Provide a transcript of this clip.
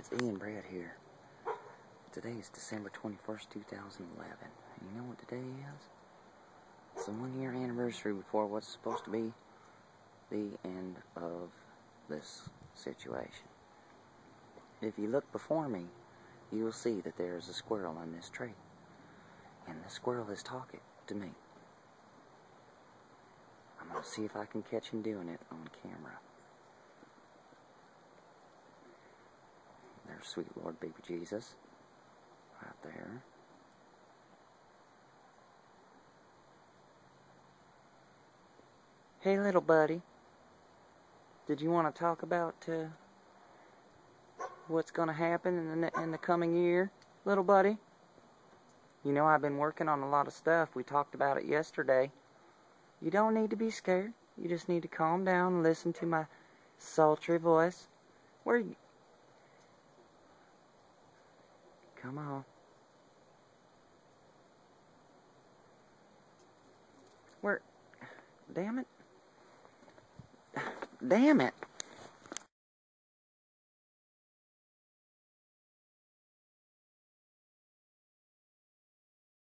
It's Ian Bread here. Today is December 21st, 2011. And you know what today is? It's the one year anniversary before what's supposed to be the end of this situation. If you look before me, you will see that there is a squirrel in this tree. And the squirrel is talking to me. I'm going to see if I can catch him doing it on camera. There's sweet Lord baby Jesus. Right there. Hey little buddy. Did you want to talk about uh, what's going to happen in the, in the coming year, little buddy? You know I've been working on a lot of stuff. We talked about it yesterday. You don't need to be scared. You just need to calm down and listen to my sultry voice. Where you... Come on. Where... Damn it. Damn it.